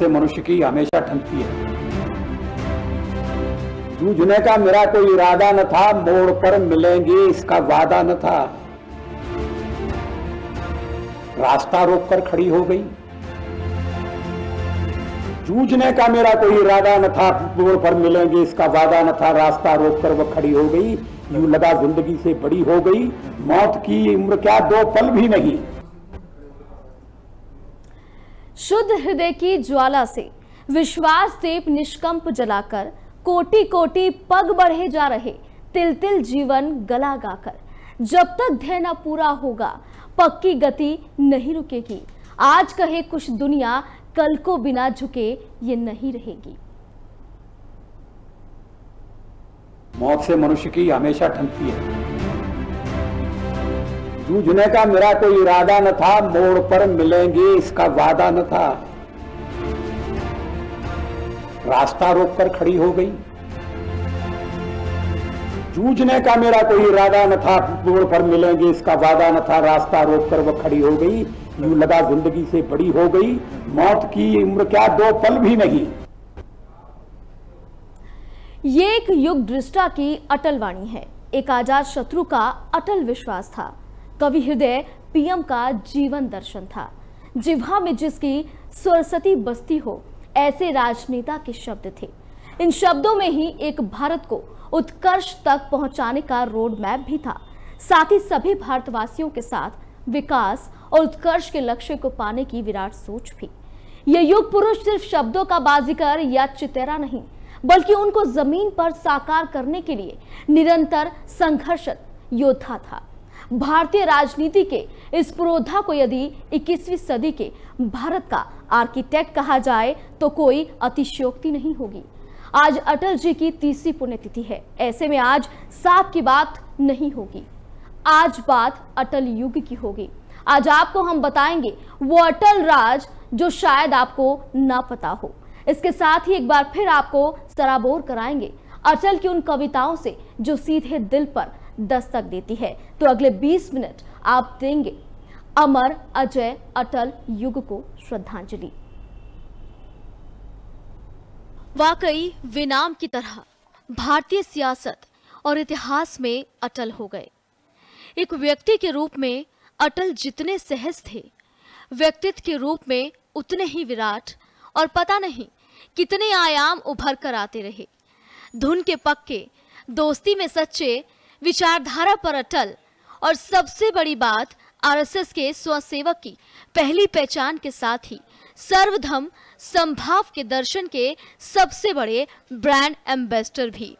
से मनुष्य की हमेशा ठनती है। जूझने का मेरा कोई इरादा न था, मोड़ पर मिलेंगे इसका वादा न था। रास्ता रोककर खड़ी हो गई। जूझने का मेरा कोई इरादा न था, मोड़ पर मिलेंगे इसका वादा न था। रास्ता रोककर वह खड़ी हो गई। यूँ लगा ज़िंदगी से बड़ी हो गई। मौत की उम्र क्या दो पल भी नहीं। शुद्ध हृदय की ज्वाला से विश्वास दीप निष्कंप जलाकर कोटि कोटि पग बढ़े जा रहे तिल तिल जीवन गला गाकर। जब तक ध्यय न पूरा होगा पक्की गति नहीं रुकेगी। आज कहे कुछ दुनिया, कल को बिना झुके ये नहीं रहेगी। मौत से मनुष्य की हमेशा ठनती है। जूझने का मेरा कोई इरादा न था, मोड़ पर मिलेंगे, इसका वादा न था। रास्ता रोककर खड़ी हो गई। जूझने का मेरा कोई इरादा न था, मोड़ पर मिलेंगे, इसका वादा न था, रास्ता रोककर वह खड़ी हो गई। यूँ लगा ज़िंदगी से बड़ी हो गई। मौत की उम्र क्या दो पल भी नहीं। ये एक युग दृष्टा की अटल वाणी है। एक आज़ाद शत्रु का अटल विश्वास था। कवि हृदय पीएम का जीवन दर्शन था। जिहा में जिसकी सरस्वती बस्ती हो, ऐसे राजनेता के शब्द थे। इन शब्दों में ही एक भारत को उत्कर्ष तक पहुँचाने का रोड मैप भी था। साथ ही सभी भारतवासियों के साथ विकास और उत्कर्ष के लक्ष्य को पाने की विराट सोच भी। यह युग पुरुष सिर्फ़ शब्दों का बाजीगर या चितेरा नहीं, बल्कि उनको ज़मीन पर साकार करने के लिए निरंतर संघर्षत योद्धा था। भारतीय राजनीति के इस पुरोधा को यदि 21वीं सदी के भारत का आर्किटेक्ट कहा जाए तो कोई अतिशयोक्ति नहीं होगी। आज अटल जी की तीसरी पुण्यतिथि है। ऐसे में आज सात की बात नहीं होगी। आज बात अटल युग की होगी। आज आपको हम बताएँगे, वो अटल राज जो शायद आपको ना पता हो। इसके साथ ही एक बार फिर आपको सराबोर कराएँगे। अटल की उन कविताओं से जो सीधे दिल पर दस्तक देती है। तो अगले 20 मिनट आप देंगे अमर, अजय, अटल युग को श्रद्धांजलि। वाकई विनाम की तरह भारतीय सियासत और इतिहास में अटल हो गए। एक व्यक्ति के रूप में अटल जितने सहज थे, व्यक्तित्व के रूप में उतने ही विराट और पता नहीं कितने आयाम उभर कर आते रहे। धुन के पक्के, दोस्ती में सच्चे विचारधारा पर अटल। और सबसे बड़ी बात, आरएसएस के स्वसेवक की पहली पहचान के साथ ही सर्वधम संभाव के दर्शन के सबसे बड़े ब्रांड एम्बेसडर भी।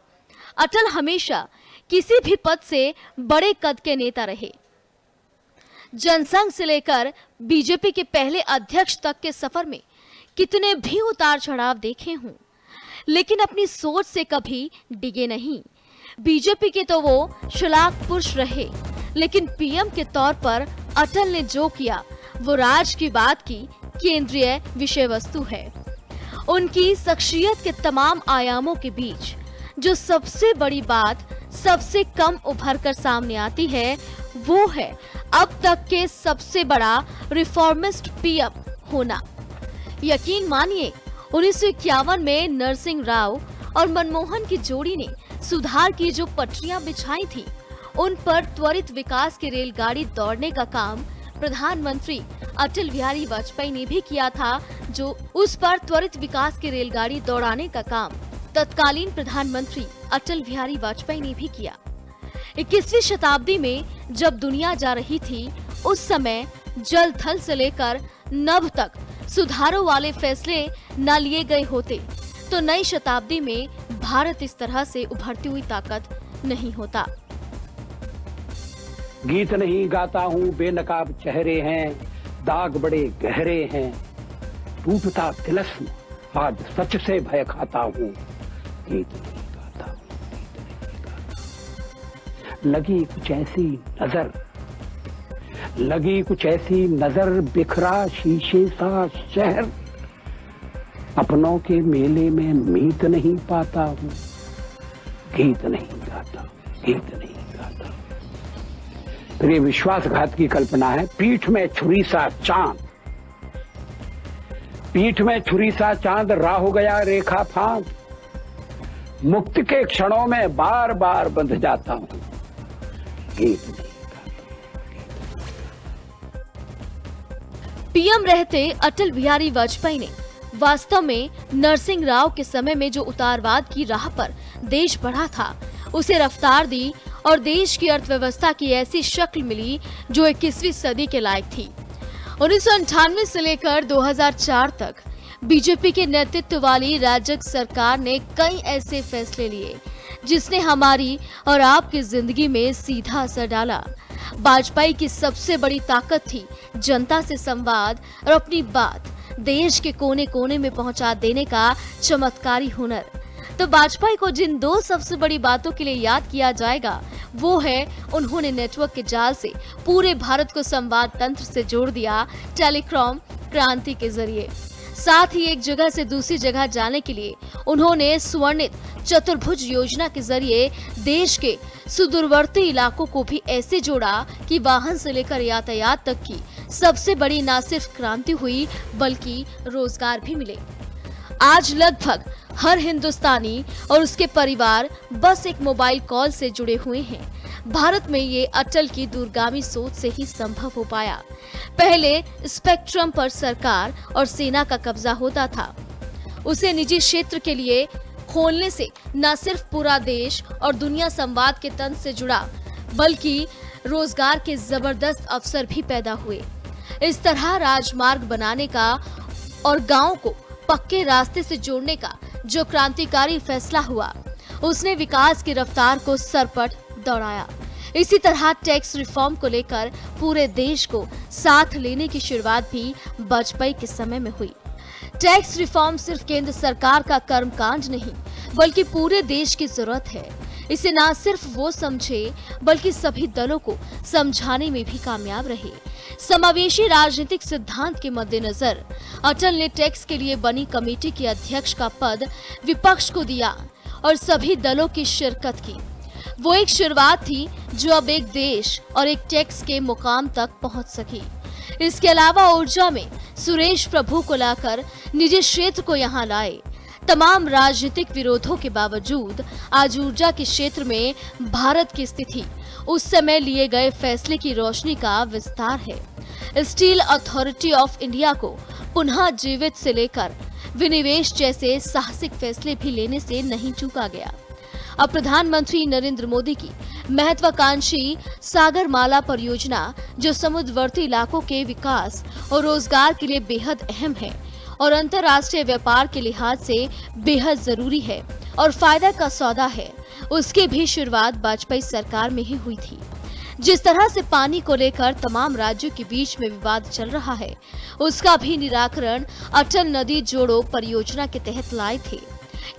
अटल हमेशा किसी भी पद से बड़े कद के नेता रहे। जनसंघ से लेकर बीजेपी के पहले अध्यक्ष तक के सफ़र में कितने भी उतार चढ़ाव देखे हों, लेकिन अपनी सोच से कभी डिगे नहीं। बीजेपी के तो वो शलाक पुरुष रहे, लेकिन पीएम के तौर पर अटल ने जो किया, वो राज की बात की, केंद्रीय विषय वस्तु है। उनकी शख्सियत के तमाम आयामों के बीच, जो सबसे बड़ी बात, सबसे कम उभर कर सामने आती है, वो है अब तक के सबसे बड़ा रिफॉर्मिस्ट पीएम होना। यकीन मानिए, उन्नीस सौ इक्यावन में नरसिंह राव और मनमोहन की जोड़ी ने सुधार की जो पटरियाँ बिछाई थी, उन पर त्वरित विकास की रेलगाड़ी दौड़ने का काम प्रधानमंत्री अटल बिहारी वाजपेयी ने भी किया था, जो उस पर त्वरित विकास की रेलगाड़ी दौड़ाने का काम तत्कालीन प्रधानमंत्री अटल बिहारी वाजपेयी ने भी किया। इक्कीसवीं शताब्दी में जब दुनिया जा रही थी, उस समय जल थल से लेकर नभ तक सुधारों वाले फैसले न लिए गए होते तो नई शताब्दी में भारत इस तरह से उभरती हुई ताकत नहीं होता। गीत नहीं गाता हूँ, बेनकाब चेहरे हैं, दाग बड़े गहरे हैं। टूटता तिलस्म आज सच से भय खाता हूँ। गीत नहीं गाता, गीत नहीं गाता। लगी कुछ ऐसी नज़र, लगी कुछ ऐसी नज़र, बिखरा शीशे सा शहर। अपनों के मेले में मीत नहीं पाता हूँ। गीत नहीं गाता, गीत नहीं गाता। फिर ये विश्वासघात की कल्पना है, पीठ में छुरी सा चाँद। पीठ में छुरी सा चाँद राह हो गया रेखा फांद। मुक्त के क्षणों में बार बार बंध जाता हूँ। गीत। पीएम रहते अटल बिहारी वाजपेयी ने वास्तव में नरसिंह राव के समय में जो उतारवाद की राह पर देश बढ़ा था, उसे रफ्तार दी और देश की अर्थव्यवस्था की ऐसी शक्ल मिली जो 21वीं सदी के लायक थी। उन्नीस से लेकर 2004 तक बीजेपी के नेतृत्व वाली राजग सरकार ने कई ऐसे फैसले लिए, जिसने हमारी और आपकी ज़िंदगी में सीधा असर डाला। वाजपेयी की सबसे बड़ी ताकत थी जनता से संवाद और अपनी बात देश के कोने कोने में पहुँचा देने का चमत्कारी हुनर। तो वाजपेयी को जिन दो सबसे बड़ी बातों के लिए याद किया जाएगा, वो है उन्होंने नेटवर्क के जाल से पूरे भारत को संवाद तंत्र से जोड़ दिया टेलीकॉम क्रांति के ज़रिए। साथ ही एक जगह से दूसरी जगह जाने के लिए उन्होंने स्वर्णित चतुर्भुज योजना के ज़रिए देश के सुदूरवर्ती इलाकों को भी ऐसे जोड़ा कि वाहन से लेकर यातायात तक की सबसे बड़ी न सिर्फ़ क्रांति हुई, बल्कि रोज़गार भी मिले। आज लगभग हर हिंदुस्तानी और उसके परिवार बस एक मोबाइल कॉल से जुड़े हुए हैं। भारत में ये अटल की दूरगामी सोच से ही संभव हो पाया। पहले स्पेक्ट्रम पर सरकार और सेना का कब्जा होता था। उसे निजी क्षेत्र के लिए खोलने से न सिर्फ़ पूरा देश और दुनिया संवाद के तंत्र से जुड़ा, बल्कि रोज़गार के ज़बरदस्त अवसर भी पैदा हुए। इस तरह राजमार्ग बनाने का और गाँव को पक्के रास्ते से जोड़ने का जो क्रांतिकारी फैसला हुआ, उसने विकास की रफ्तार को सरपट दौड़ाया। इसी तरह टैक्स रिफॉर्म को लेकर पूरे देश को साथ लेने की शुरुआत भी वाजपेयी के समय में हुई। टैक्स रिफॉर्म सिर्फ़ केंद्र सरकार का कर्मकांड नहीं, बल्कि पूरे देश की ज़रूरत है। इसे न सिर्फ़ वो समझे, बल्कि सभी दलों को समझाने में भी कामयाब रहे। समावेशी राजनीतिक सिद्धांत के मद्देनजर अटल ने टैक्स के लिए बनी कमेटी के अध्यक्ष का पद विपक्ष को दिया और सभी दलों की शिरकत की। वो एक शुरुआत थी जो अब एक देश और एक टैक्स के मुकाम तक पहुँच सकी। इसके अलावा ऊर्जा में सुरेश प्रभु को लाकर निजी क्षेत्र को यहाँ लाए। तमाम राजनीतिक विरोधों के बावजूद आज ऊर्जा के क्षेत्र में भारत की स्थिति, उस समय लिए गए फैसले की रोशनी का विस्तार है। स्टील अथॉरिटी ऑफ़ इंडिया को पुनः जीवित से लेकर विनिवेश जैसे साहसिक फैसले भी लेने से नहीं चूका गया। अब प्रधानमंत्री नरेंद्र मोदी की महत्वाकांक्षी सागर माला परियोजना, जो समुद्रवर्ती इलाकों के विकास और रोज़गार के लिए बेहद अहम है और अंतर्राष्ट्रीय व्यापार के लिहाज से बेहद ज़रूरी है और फ़ायदा का सौदा है। उसकी भी शुरुआत वाजपेयी सरकार में ही हुई थी। जिस तरह से पानी को लेकर तमाम राज्यों के बीच में विवाद चल रहा है, उसका भी निराकरण अटल नदी जोड़ो परियोजना के तहत लाए थे।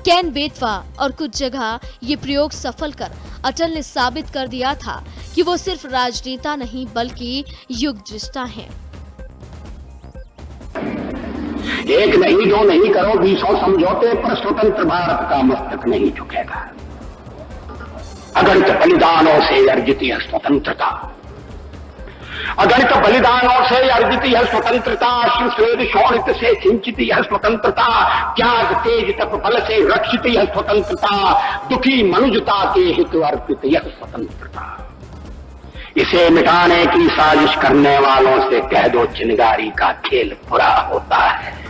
कैन बेतवा और कुछ जगह ये प्रयोग सफल कर अटल ने साबित कर दिया था कि वो सिर्फ़ राजनेता नहीं, बल्कि युग दृष्टा हैं। एक नहीं, दो नहीं करो, बीसों समझौते पर स्वतंत्र भारत का मस्तक नहीं झुकेगा। अगणित बलिदानों से अर्जित यह स्वतंत्रता। अगणित बलिदानों से अर्जित यह स्वतंत्रता सुश्वेद शौणित से सिंचित यह स्वतंत्रता, त्याग तेज तप बल से रक्षित यह स्वतंत्रता, दुखी मनुजता के हित अर्पित यह स्वतंत्रता। इसे मिटाने की साजिश करने वालों से कह दो चिनगारी का खेल बुरा होता है।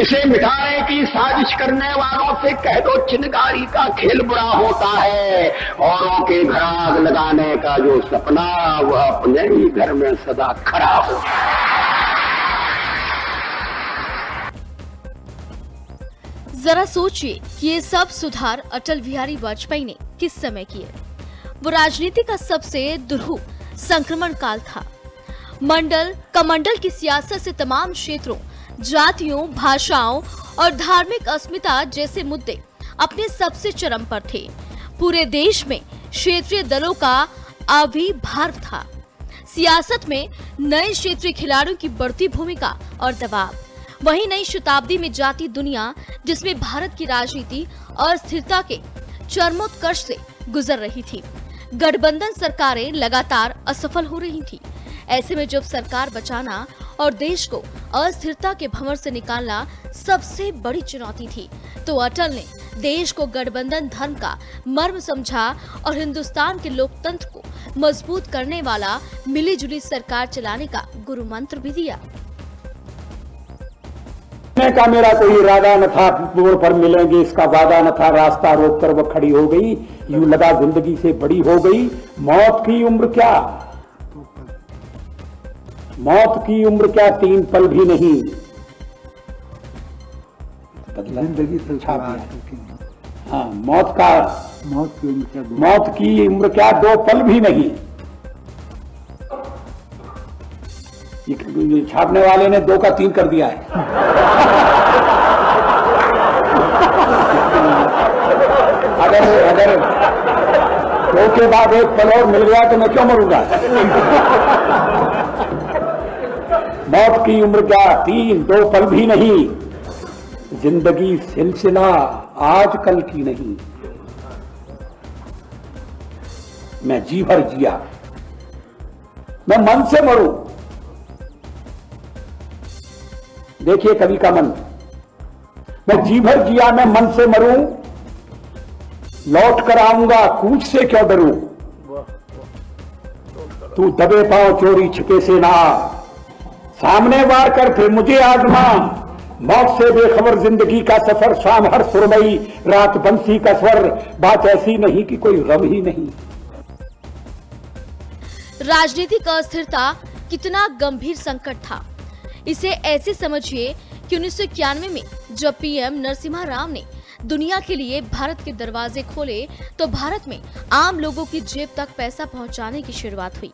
इसे मिटाने की साजिश करने वालों से कह दो चिनगारी का खेल बुरा होता है। औरों के घर आग लगाने का जो सपना, वह अपने ही घर में सदा खड़ा हो। जरा सोचिए कि ये सब सुधार अटल बिहारी वाजपेयी ने किस समय किए? वो राजनीति का सबसे दुरूह संक्रमण काल था। मंडल, कमंडल की सियासत से तमाम क्षेत्रों, जातियों, भाषाओं और धार्मिक अस्मिता जैसे मुद्दे अपने सबसे चरम पर थे। पूरे देश में क्षेत्रीय दलों का आविर्भाव था। सियासत में नए क्षेत्रीय खिलाड़ियों की बढ़ती भूमिका और दबाव। वही नई शताब्दी में जाती दुनिया, जिसमें भारत की राजनीति अस्थिरता के चरमोत्कर्ष से गुजर रही थी। गठबंधन सरकारें लगातार असफल हो रही थी। ऐसे में जब सरकार बचाना और देश को अस्थिरता के भंवर से निकालना सबसे बड़ी चुनौती थी तो अटल ने देश को गठबंधन धर्म का मर्म समझा और हिंदुस्तान के लोकतंत्र को मज़बूत करने वाला मिली जुली सरकार चलाने का गुरु मंत्र भी दिया। का मेरा कोई इरादा न था मोड़ पर मिलेंगे, इसका वादा न था रास्ता रोक कर वो खड़ी हो गई। यूँ लगा ज़िंदगी से बड़ी हो गई। मौत की उम्र क्या? मौत की उम्र क्या तीन पल भी नहीं? ज़िंदगी। की हाँ। मौत का मौत की उम्र क्या दो मौत की उम्र क्या दो पल भी नहीं? छापने वाले ने दो का तीन कर दिया है। अगर अगर दो के बाद एक पल और मिल गया तो मैं क्यों मरूँगा? मौत की उम्र क्या तीन दो पल भी नहीं। ज़िंदगी सिलसिला आज कल की नहीं। मैं जी भर जिया। मैं मन से मरू। देखिए कवि का मन। मैं जी भर जिया मैं मन से मरू। लौट कर आऊँगा कूच से क्यों डरू? तू दबे पाओ चोरी छिपे से ना। सामने वार कर फिर मुझे आजमा। मौत से बेखबर ज़िंदगी का सफ़र, शाम हर सुरमई, रात बंसी का स्वर। बात ऐसी नहीं कि कोई गम ही नहीं। राजनीतिक अस्थिरता कितना गंभीर संकट था। इसे ऐसे समझिए कि उन्नीस सौ इक्यानवे में जब पीएम नरसिम्हा राव ने दुनिया के लिए भारत के दरवाजे खोले तो भारत में आम लोगों की जेब तक पैसा पहुँचाने की शुरुआत हुई।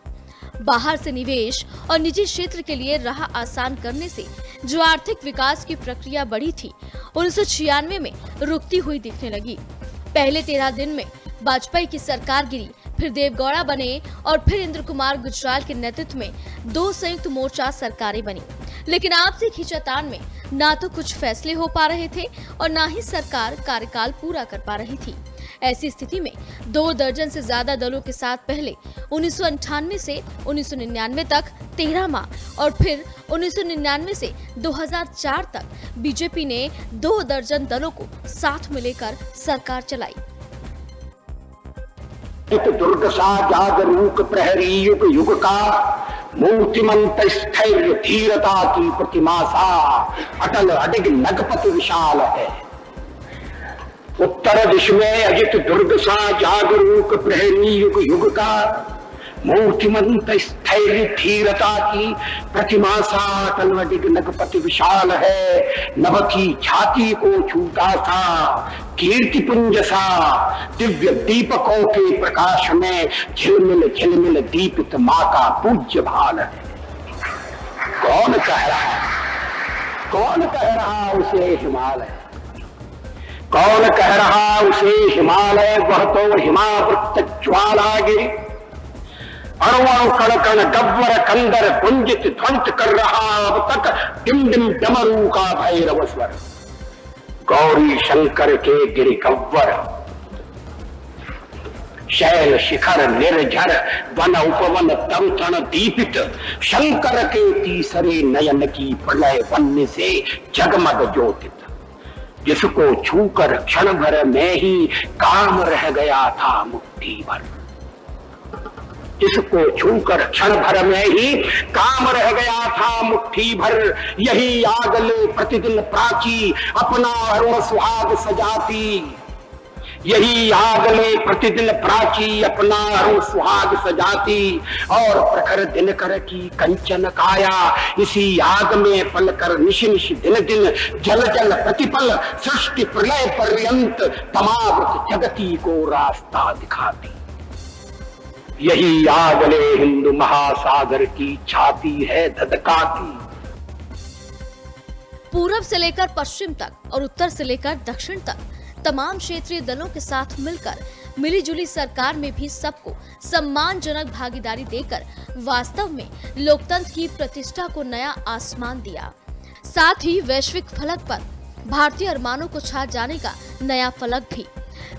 बाहर से निवेश और निजी क्षेत्र के लिए राह आसान करने से जो आर्थिक विकास की प्रक्रिया बढ़ी थी, उन्नीस सौ छियानवे में रुकती हुई दिखने लगी। पहले तेरह दिन में वाजपेयी की सरकार गिरी फिर देवगौड़ा बने और फिर इंद्र कुमार गुजराल के नेतृत्व में दो संयुक्त मोर्चा सरकारें बनी। लेकिन आपसी खींचातान में ना तो कुछ फैसले हो पा रहे थे और ना ही सरकार कार्यकाल पूरा कर पा रही थी। ऐसी स्थिति में दो दर्जन से ज़्यादा दलों के साथ पहले उन्नीस से 1999 तक तेरह माह और फिर 1999 से 2004 तक बीजेपी ने दो दर्जन दलों को साथ में लेकर सरकार चलाई। इत दुर्दशा जागरूक प्रहरी युग युग का मूर्तिमंत स्थैर्य धीरता की प्रतिमा सा अटल अडिग नगपति विशाल है। उत्तर दिश में अजित दुर्ग सा जागरूक प्रहरी युग युग का मूर्तिमंत स्थैर्य धीरता की प्रतिमा सा अटल अडिग नगपति विशाल है। नभ की छाती को छूटा था कीर्ति पुंज सा दिव्य दीपकों के प्रकाश में झिलमिल झिलमिल दीपित माँ का पूज्य भाल है कौन कह रहा है? कौन कह रहा उसे हिमालय? कौन कह रहा उसे हिमालय? वह तो हिमावृत ज्वाला गिरी अणु कण कण गब्बर कंदर पुंजित ध्वंस कर रहा अब तक डिम डिम डमरू का भैरव स्वर। गौरी शंकर के गिर गब्बर शैल शिखर निर्झर वन उपवन तरुतण दीपित। शंकर के तीसरे नयन की प्रलय वन्य से जगमग ज्योतित। जिसको छूकर क्षण भर में ही काम रह गया था मुट्ठी भर जिसको छूकर क्षण भर में ही काम रह गया था मुट्ठी भर। यही आग प्रतिदिन प्राची अपना अरुण सुहाग सजाती। यही आग में प्रतिदिन प्राची अपना अरुण सुहाग सजाती। और प्रखर दिन कर की कंचन काया इसी आग में पल कर निश निश दिन दिन जल जल प्रतिपल सृष्टि प्रलय पर्यंत तमावृत जगती को रास्ता दिखाती। यही आगले हिंदू महासागर की छाती है धधकाती पूरब से लेकर पश्चिम तक और उत्तर से लेकर दक्षिण तक तमाम क्षेत्रीय दलों के साथ मिलकर, मिलीजुली सरकार में भी सबको सम्मानजनक भागीदारी देकर वास्तव में लोकतंत्र की प्रतिष्ठा को नया आसमान दिया। साथ ही वैश्विक फलक पर भारतीय अरमानों को छा जाने का नया फलक भी।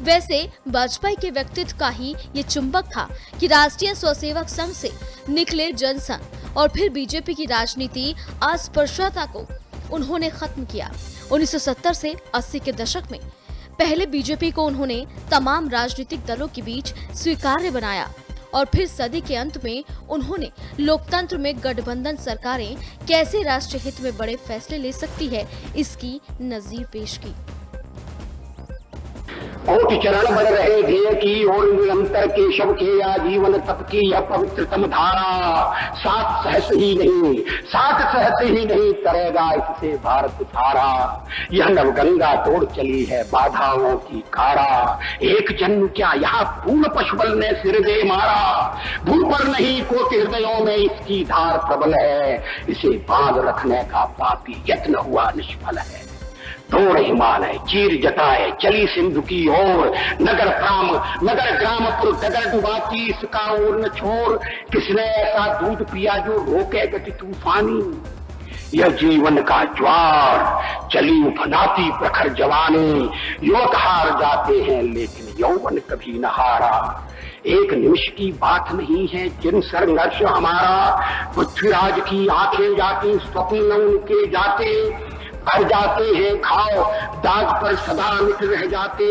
वैसे वाजपेयी के व्यक्तित्व का ही ये चुंबक था कि राष्ट्रीय स्वसेवक संघ से निकले जनसंघ और फिर बीजेपी की राजनीति अस्पृश्यता को उन्होंने खत्म किया। 1970 से 80 के दशक में पहले बीजेपी को उन्होंने तमाम राजनीतिक दलों के बीच स्वीकार्य बनाया और फिर सदी के अंत में उन्होंने लोकतंत्र में गठबंधन सरकारें कैसे राष्ट्र हित में बड़े फैसले ले सकती है, इसकी नजीर पेश की। ओट चरण बढ़ रहे ध्येय की और निरंतर केशव के आजीवन तप की यह पवित्रतम धारा सात सहस ही नहीं, सात सहस ही नहीं करेगा इससे भारत धारा। यह नवगंगा तोड़ चली है बाधाओं की कारा। एक जन्म क्या यहाँ पूर्ण पशुबल ने सिर दे मारा? भू पर नहीं को हृदयों में इसकी धार प्रबल है। इसे बाँध रखने का पापी यत्न हुआ निष्फल है। तोड़ हिमालय चीर जटाए, चली सिंधु की ओर। नगर प्राम नगर ग्राम पुर डगर डुबाती इसका ओर न छोड़ किसने ऐसा दूध पिया जो रोके गति तूफानी? यह जीवन का ज्वार, चली उफनाती प्रखर जवानी। युवक हार जाते हैं, लेकिन यौवन कभी न हारा एक निमिष की बात नहीं है जिन संघर्ष हमारा। पृथ्वीराज की आँखें जाती, स्वप्न उनके जाते। भर जाते हैं खाओ, दाग पर सदा मिट रह जाते।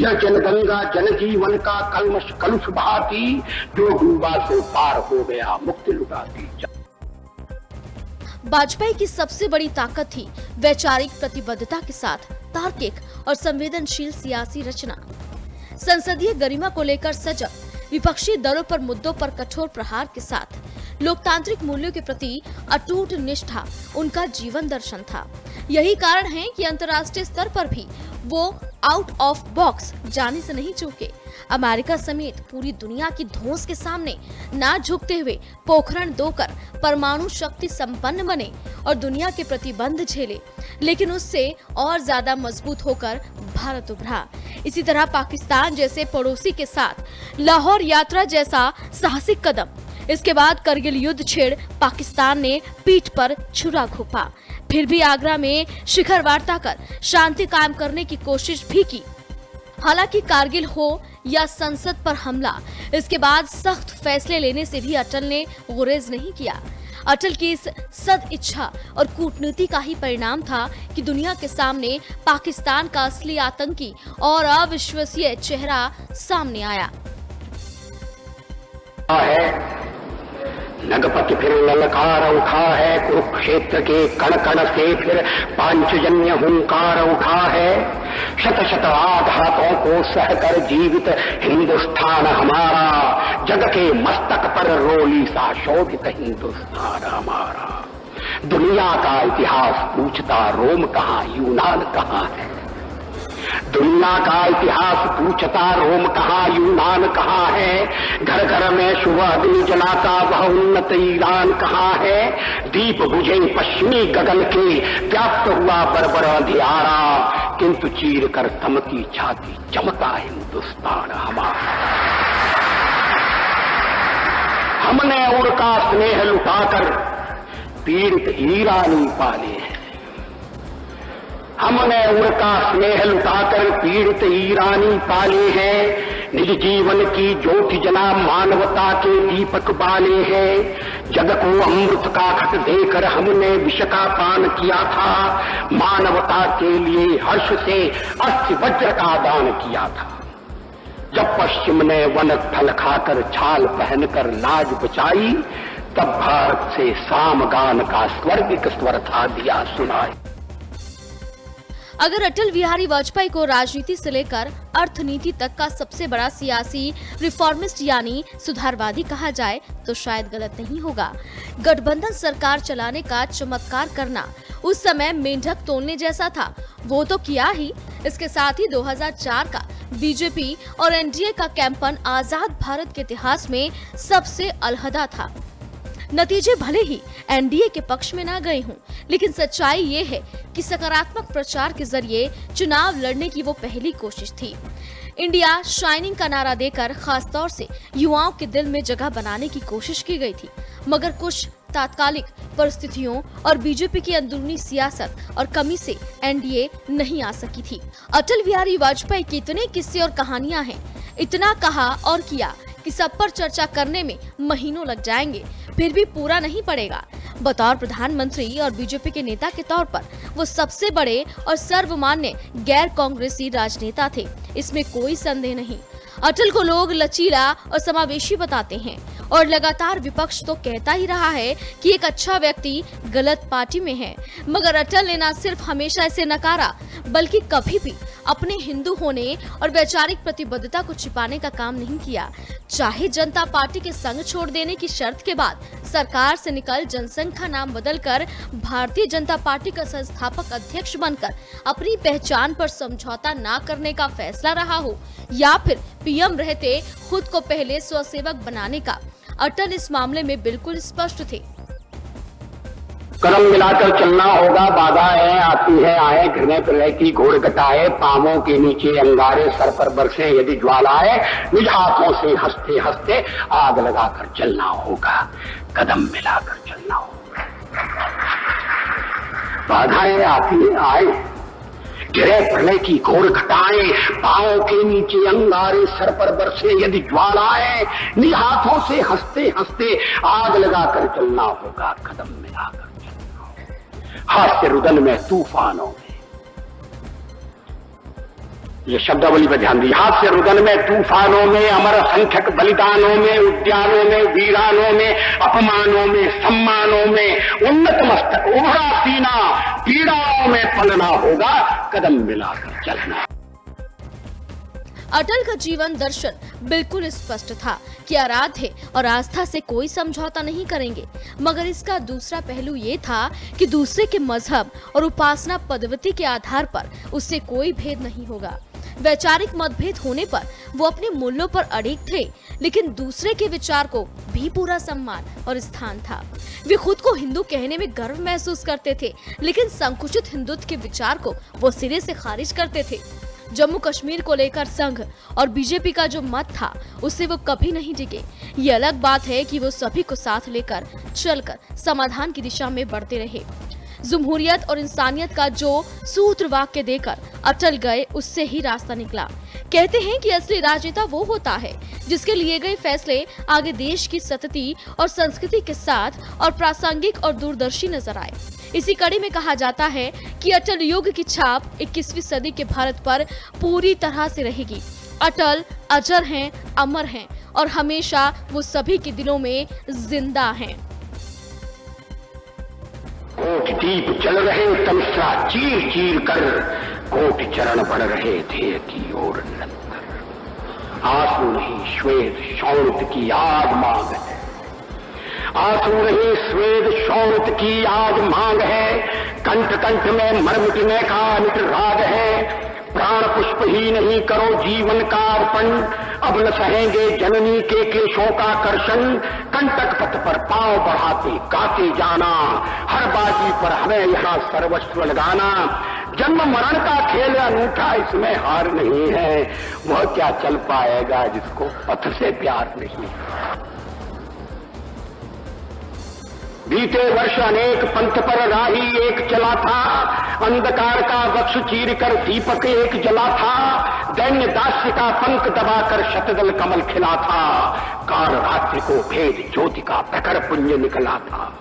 यह जनगंगा जनजीवन का कलमश कलुष बहाती, जो डूबा से पार हो गया, मुक्ति लुटाती। वाजपेयी की सबसे बड़ी ताकत थी वैचारिक प्रतिबद्धता के साथ तार्किक और संवेदनशील सियासी रचना। संसदीय गरिमा को लेकर सजग विपक्षी दलों पर मुद्दों पर कठोर प्रहार के साथ लोकतांत्रिक मूल्यों के प्रति अटूट निष्ठा, उनका जीवन दर्शन था। यही कारण है कि अंतर्राष्ट्रीय स्तर पर भी वो आउट ऑफ़ बॉक्स जाने से नहीं चूके। अमेरिका समेत पूरी दुनिया की धोस के सामने ना झुकते हुए पोखरण दो कर परमाणु शक्ति संपन्न बने और दुनिया के प्रतिबंध झेले। लेकिन उससे और ज़्यादा मज़बूत होकर भारत उभरा। इसी तरह पाकिस्तान जैसे पड़ोसी के साथ लाहौर यात्रा जैसा साहसिक कदम। इसके बाद करगिल युद्ध छेड़ पाकिस्तान ने पीठ पर छुरा घोपा। फिर भी आगरा में शिखर वार्ता कर शांति कायम करने की कोशिश भी की। हालाँकि कारगिल हो या संसद पर हमला। इसके बाद सख्त फैसले लेने से भी अटल ने गुरेज नहीं किया। अटल की इस सद इच्छा और कूटनीति का ही परिणाम था कि दुनिया के सामने पाकिस्तान का असली आतंकी और अविश्वसनीय चेहरा सामने आया। नगपति फिर ललकार उठा है, कुरुक्षेत्र के कण कण से फिर पांचजन्य हुंकार उठा है। शत शत आघातों को सहकर जीवित हिंदुस्तान हमारा, जग के मस्तक पर रोली सा शोभित हिंदुस्तान हमारा। दुनिया का इतिहास पूछता रोम कहाँ, यूनान कहाँ है? दुनिया का इतिहास पूछता, रोम कहा, यूनान कहाँ है? घर घर में शुभ अग्नि जलाता, वह उन्नत ईरान कहाँ है? दीप बुझे पश्चिमी गगन के, व्याप्त हुआ बरबर अंधियारा। किंतु चीर कर तमकी छाती चमका हिंदुस्तान हमारा। हमने उड़का स्नेह लुटाकर, पीड़ित ईरानी पाले हैं। हमने उनका स्नेह लुटाकर पीड़ित ईरानी पाले हैं। निज जीवन की ज्योति जना मानवता के दीपक बाले हैं। जग को अमृत का खत देकर हमने विष का पान किया था। मानवता के लिए हर्ष से अस्थि वज्र का दान किया था। जब पश्चिम ने वन थल खाकर छाल पहनकर लाज बचाई, तब भारत से सामगान का स्वर्गिक स्वर था दिया सुनाई। अगर अटल बिहारी वाजपेयी को राजनीति से लेकर अर्थनीति तक का सबसे बड़ा सियासी रिफॉर्मिस्ट यानी सुधारवादी कहा जाए तो शायद गलत नहीं होगा। गठबंधन सरकार चलाने का चमत्कार करना उस समय मेंढक तोड़ने जैसा था। वो तो किया ही। इसके साथ ही 2004 का बीजेपी और एनडीए का कैंपन आज़ाद भारत के इतिहास में सबसे अलहदा था। नतीजे भले ही एनडीए के पक्ष में ना गए हों, लेकिन सच्चाई ये है कि सकारात्मक प्रचार के ज़रिए चुनाव लड़ने की वो पहली कोशिश थी। इंडिया शाइनिंग का नारा देकर खासतौर से युवाओं के दिल में जगह बनाने की कोशिश की गई थी, मगर कुछ तात्कालिक परिस्थितियों और बीजेपी की अंदरूनी सियासत और कमी से एनडीए नहीं आ सकी थी। अटल बिहारी वाजपेयी के इतने किस्से और कहानियाँ हैं, इतना कहा और किया कि सब पर चर्चा करने में महीनों लग जाएँगे। फिर भी पूरा नहीं पड़ेगा। बतौर प्रधानमंत्री और बीजेपी के नेता के तौर पर वो सबसे बड़े और सर्वमान्य गैर कांग्रेसी राजनेता थे। इसमें कोई संदेह नहीं। अटल को लोग लचीला और समावेशी बताते हैं और लगातार विपक्ष तो कहता ही रहा है कि एक अच्छा व्यक्ति गलत पार्टी में है। मगर अटल ने न सिर्फ़ हमेशा इसे नकारा, बल्कि कभी भी अपने हिंदू होने और वैचारिक प्रतिबद्धता को छिपाने का काम नहीं किया। चाहे जनता पार्टी के संग छोड़ देने की शर्त के बाद सरकार से निकल जनसंघ का नाम बदलकर भारतीय जनता पार्टी का संस्थापक अध्यक्ष बनकर अपनी पहचान पर समझौता न करने का फैसला रहा हो, या फिर पीएम रहते खुद को पहले स्वसेवक बनाने का। अटल इस मामले में बिल्कुल स्पष्ट थे। कदम मिलाकर चलना होगा, बाधाएँ आती है, आए घृणय प्रलय की घोर घटाए पामों के नीचे अंगारे सर पर बरसे, यदि ज्वालाए निज हाथों से हँसते हँसते आग लगाकर चलना होगा, कदम मिलाकर चलना होगा। बाधाएँ आती है, आए। गिरे प्रलय की घोर घटाएँ पाओ के नीचे अंगारे सर पर बरसे, यदि ज्वालाए नि हाथों से हँसते हँसते आग लगा कर चलना होगा, कदम में आकर चलना होगा। हास्य रुदन में तूफानों में ये शब्दावली पर ध्यान दी हास्य रुदन में, तूफानों में, अमर संख्यक बलिदानों में, उद्यानों में, वीरानों में, अपमानों में, सम्मानों में, उन्नत मस्तक, उभरा सीना, पीड़ाओं में पलना होगा, कदम मिलाकर चलना। अटल का जीवन दर्शन बिल्कुल स्पष्ट था कि आराध्य और आस्था से कोई समझौता नहीं करेंगे। मगर इसका दूसरा पहलू ये था कि दूसरे के मज़हब और उपासना पद्धति के आधार पर उससे कोई भेद नहीं होगा। वैचारिक मतभेद होने पर वो अपने मूल्यों पर अड़िग थे, लेकिन दूसरे के विचार को भी पूरा सम्मान और स्थान था। वे खुद को हिंदू कहने में गर्व महसूस करते थे, लेकिन संकुचित हिंदुत्व के विचार को वो सिरे से खारिज करते थे। जम्मू कश्मीर को लेकर संघ और बीजेपी का जो मत था, उससे वो कभी नहीं डिगे ये अलग बात है कि वो सभी को साथ लेकर, चलकर समाधान की दिशा में बढ़ते रहे। जमहूरियत और इंसानियत का जो सूत्र वाक्य देकर अटल गए, उससे ही रास्ता निकला। कहते हैं कि असली राजनेता वो होता है, जिसके लिए गए फैसले आगे देश की सतती और संस्कृति के साथ और प्रासंगिक और दूरदर्शी नज़र आए। इसी कड़ी में कहा जाता है कि अटल युग की छाप 21वीं सदी के भारत पर पूरी तरह से रहेगी। अटल अजर हैं, अमर हैं और हमेशा वो सभी के दिलों में ज़िंदा हैं। कोट दीप जल रहे तमसा चीर चीर कर, कोट चरण बढ़ रहे थे की ओर नंदर आँसू नहीं श्वेत शौरत की आग मांग है। आँसू नहीं श्वेत शौरत की आग मांग है। कंठ कंठ में मर मिटने का निट राग है। प्राण पुष्प ही नहीं करो जीवन का अर्पण। अब न सहेंगे जननी के केशों का कर्षण। कंटक पथ पर पाँव बढ़ाते, गाते जाना। हर बाजी पर हमें यहाँ सर्वस्व लगाना। जन्म मरण का खेल अनूठा, इसमें हार नहीं है। वह क्या चल पाएगा जिसको पथ से प्यार नहीं? बीते वर्ष अनेक पंथ पर राही एक चला था। अंधकार का वक्ष चीर कर दीपक एक जला था। दैन्य दास्य का पंख दबाकर शतदल कमल खिला था। काल रात्रि को भेद ज्योति का प्रखर पुण्य निकला था।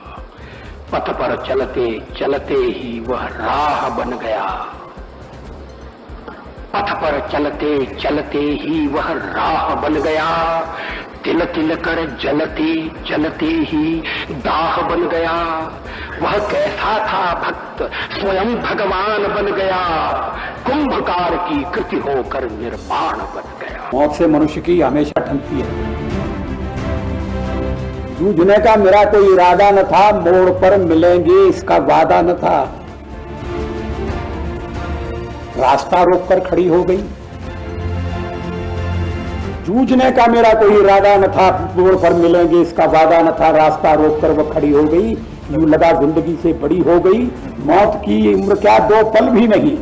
पथ पर चलते चलते ही वह राह बन गया। पथ पर चलते चलते ही वह राह बन गया। तिल तिल कर जलती जलती ही दाह बन गया। वह कैसा था भक्त? स्वयं भगवान बन गया। कुंभकार की कृति होकर निर्माण बन गया। मौत से मनुष्य की हमेशा ठनती है। जूझने का मेरा कोई इरादा न था, मोड़ पर मिलेंगे इसका वादा न था। रास्ता रोककर खड़ी हो गई। जूझने का मेरा कोई इरादा न था, तोड़ पर मिलेंगे, इसका वादा न था, रास्ता रोक कर वह खड़ी हो गई, यूँ लगा ज़िंदगी से बड़ी हो गई, मौत की उम्र क्या दो पल भी नहीं।